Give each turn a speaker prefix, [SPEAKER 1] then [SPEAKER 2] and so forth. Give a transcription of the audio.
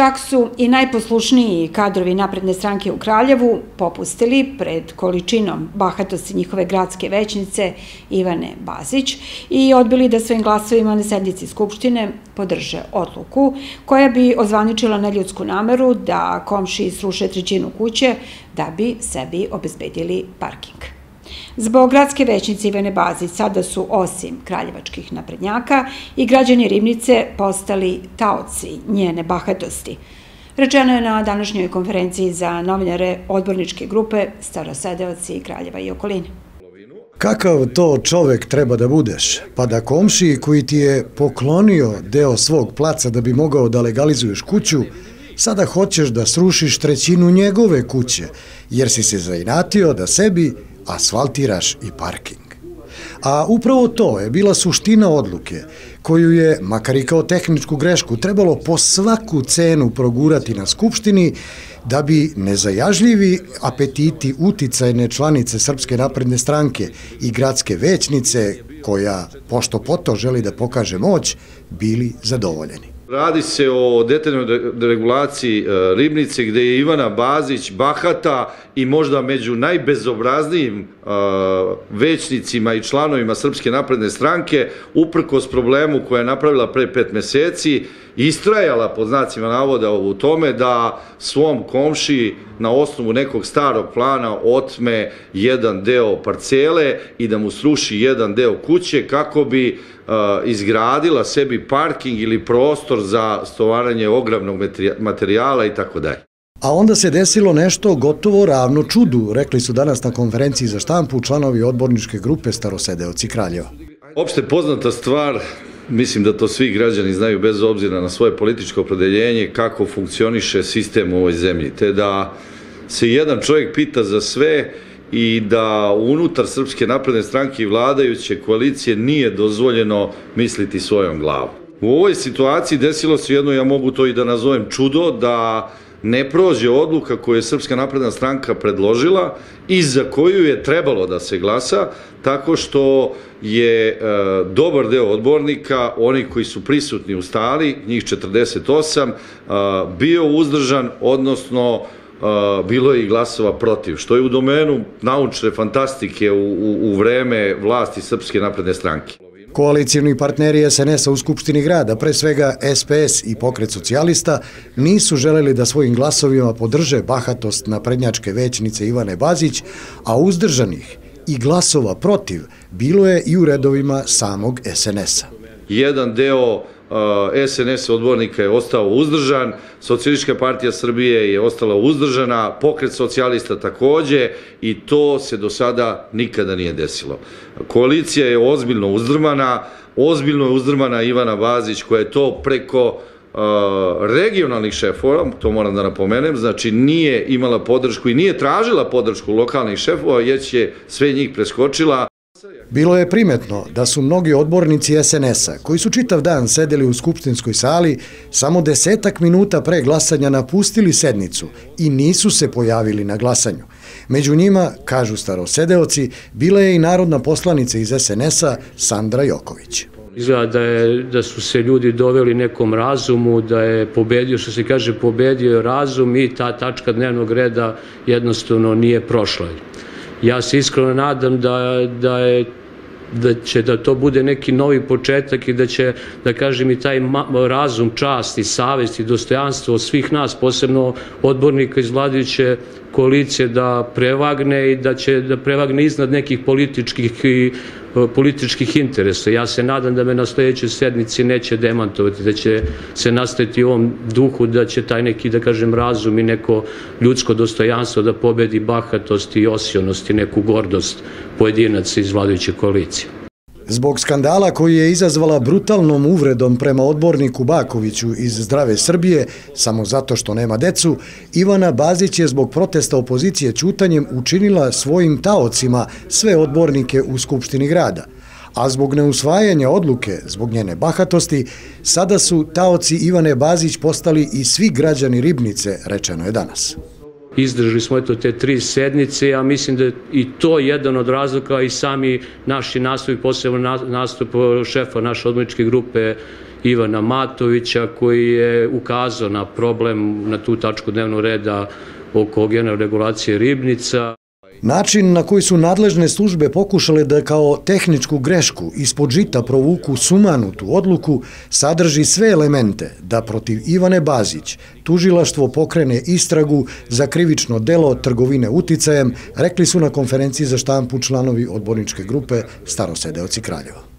[SPEAKER 1] Čak su i najposlušniji kadrovi napredne stranke u Kraljevu popustili pred količinom bahatosti njihove gradske većnice Ivane Bazić i odbili da svojim glasovima na sednici Skupštine podrže odluku koja bi ozvaničila neljudsku nameru da komši sruše trećinu kuće da bi sebi obezbedili parking. Zbog gradske većnice Ivane Bazić sada su, osim kraljevačkih naprednjaka, i građani Rivnice postali taoci njene bahatosti. Rečeno je na današnjoj konferenciji za novinare odborničke grupe Starosedeoci Kraljeva i okoline.
[SPEAKER 2] Kakav to čovek treba da budeš, pa da komšiji koji ti je poklonio deo svog placa da bi mogao da legalizuješ kuću, sada hoćeš da srušiš trećinu njegove kuće, jer si se zainatio da sebi asfaltiraš i parking. A upravo to je bila suština odluke, koju je, makar i kao tehničku grešku, trebalo po svaku cenu progurati na Skupštini, da bi nezajažljivi apetiti uticajne članice Srpske napredne stranke i gradske većnice, koja pošto poto želi da pokaže moć, bili zadovoljeni.
[SPEAKER 3] Radi se o detaljnoj regulaciji e, ribnice gde je Ivana Bazić bahata i možda među najbezobraznijim e, većnicima i članovima Srpske napredne stranke uprkos problemu koja je napravila pre pet meseci istrajala pod znacima navoda u tome da svom komši na osnovu nekog starog plana otme jedan deo parcele i da mu sruši jedan deo kuće kako bi izgradila sebi parking ili prostor za stovaranje ogravnog materijala i tako dalje.
[SPEAKER 2] A onda se desilo nešto gotovo ravno čudu, rekli su danas na konferenciji za štampu članovi odborničke grupe Starosedeoci Kraljeva.
[SPEAKER 3] Opšte poznata stvar, mislim da to svi građani znaju bez obzira na svoje političko opredeljenje, kako funkcioniše sistem u ovoj zemlji, te da se jedan čovjek pita za sve, i da unutar Srpske napredne stranke i vladajuće koalicije nije dozvoljeno misliti svojom glavom. U ovoj situaciji desilo se jedno, ja mogu to i da nazovem čudo, da ne prođe odluka koju je Srpska napredna stranka predložila i za koju je trebalo da se glasa, tako što je e, dobar deo odbornika, oni koji su prisutni u stali, njih 48, e, bio uzdržan, odnosno bilo je i glasova protiv, što je u domenu naučne fantastike u, u, u vreme vlasti Srpske napredne stranke.
[SPEAKER 2] Koalicijni partneri SNS-a u Skupštini grada, pre svega SPS i pokret socijalista, nisu želeli da svojim glasovima podrže bahatost na prednjačke većnice Ivane Bazić, a uzdržanih i glasova protiv bilo je i u redovima samog SNS-a.
[SPEAKER 3] Jedan deo SNS odbornika je ostao uzdržan, Socijalistička partija Srbije je ostala uzdržana, pokret socijalista takođe i to se do sada nikada nije desilo. Koalicija je ozbiljno uzdrmana, ozbiljno je uzdrmana Ivana Bazić koja je to preko regionalnih šefova, to moram da napomenem, znači nije imala podršku i nije tražila podršku lokalnih šefova, jer će sve njih preskočila,
[SPEAKER 2] Bilo je primetno da su mnogi odbornici SNS-a, koji su čitav dan sedeli u skupštinskoj sali, samo desetak minuta pre glasanja napustili sednicu i nisu se pojavili na glasanju. Među njima, kažu starosedeoci, bila je i narodna poslanica iz SNS-a Sandra Joković.
[SPEAKER 4] Izgleda da, je, da su se ljudi doveli nekom razumu, da je pobedio, što se kaže, pobedio razum i ta tačka dnevnog reda jednostavno nije prošla. Ja se iskreno nadam da, da je da će da to bude neki novi početak i da će, da kažem, i taj razum, čast i savest i dostojanstvo svih nas, posebno odbornika iz vladajuće koalicije da prevagne i da će da prevagne iznad nekih političkih i e, političkih interesa. Ja se nadam da me na sledećoj sednici neće demantovati, da će se nastaviti u ovom duhu, da će taj neki, da kažem, razum i neko ljudsko dostojanstvo da pobedi bahatost i osionost i neku gordost pojedinaca iz vladajuće koalicije.
[SPEAKER 2] Zbog skandala koji je izazvala brutalnom uvredom prema odborniku Bakoviću iz Zdrave Srbije, samo zato što nema decu, Ivana Bazić je zbog protesta opozicije ćutanjem učinila svojim taocima sve odbornike u Skupštini grada. A zbog neusvajanja odluke, zbog njene bahatosti, sada su taoci Ivane Bazić postali i svi građani Ribnice, rečeno je danas.
[SPEAKER 4] Izdržali smo eto te tri sednice, ja mislim da i to jedan od razloga i sami naši nastupi, posebno nastup šefa naše odmoničke grupe Ivana Matovića koji je ukazao na problem na tu tačku dnevnog reda oko generalne regulacije ribnica.
[SPEAKER 2] Način na koji su nadležne službe pokušale da kao tehničku grešku ispod žita provuku sumanutu odluku sadrži sve elemente da protiv Ivane Bazić tužilaštvo pokrene istragu za krivično delo trgovine uticajem, rekli su na konferenciji za štampu članovi odborničke grupe Starosedeoci Kraljeva.